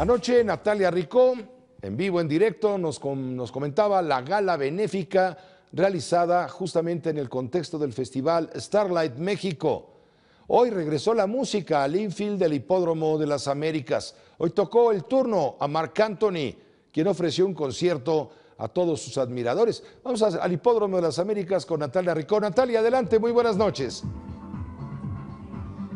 Anoche Natalia Ricó, en vivo, en directo, nos, nos comentaba la gala benéfica realizada justamente en el contexto del festival Starlight México. Hoy regresó la música al infield del Hipódromo de las Américas. Hoy tocó el turno a Marc Anthony, quien ofreció un concierto a todos sus admiradores. Vamos al Hipódromo de las Américas con Natalia Ricó. Natalia, adelante, muy buenas noches.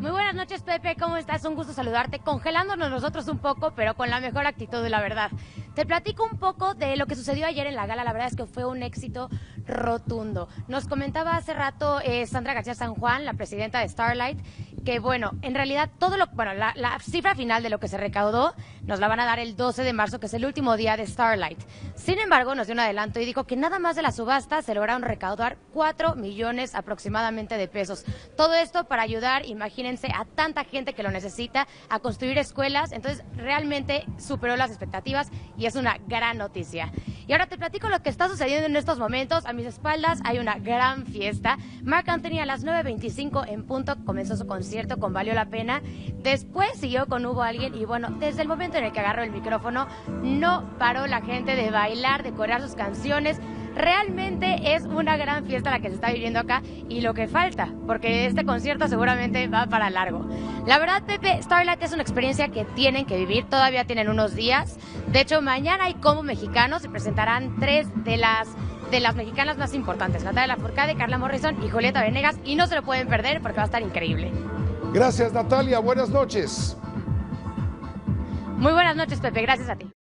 Muy buenas noches, Pepe. ¿Cómo estás? Un gusto saludarte, congelándonos nosotros un poco, pero con la mejor actitud la verdad. Te platico un poco de lo que sucedió ayer en la gala. La verdad es que fue un éxito rotundo. Nos comentaba hace rato eh, Sandra García San Juan, la presidenta de Starlight, que bueno, en realidad todo lo, bueno, la, cifra final de lo que se recaudó nos la van a dar el 12 de marzo, que es el último día de Starlight. Sin embargo, nos dio un adelanto y dijo que nada más de la subasta se lograron recaudar 4 millones aproximadamente de pesos. Todo esto para ayudar, imagínense, a tanta gente que lo necesita, a construir escuelas. Entonces, realmente superó las expectativas y es una gran noticia. Y ahora te platico lo que está sucediendo en estos momentos. A mis espaldas hay una gran fiesta. Mark Anthony a las 9.25 en punto comenzó su concierto con Valió la Pena. Después siguió con Hubo Alguien y bueno, desde el momento en el que agarró el micrófono, no paró la gente de bailar, de corear sus canciones. Realmente es una gran fiesta la que se está viviendo acá y lo que falta, porque este concierto seguramente va para largo. La verdad, Pepe, Starlight es una experiencia que tienen que vivir, todavía tienen unos días. De hecho, mañana hay como mexicanos, se presentarán tres de las de las mexicanas más importantes, Natalia Lafourcade, Carla Morrison y Julieta Venegas, y no se lo pueden perder porque va a estar increíble. Gracias, Natalia. Buenas noches. Muy buenas noches, Pepe, gracias a ti.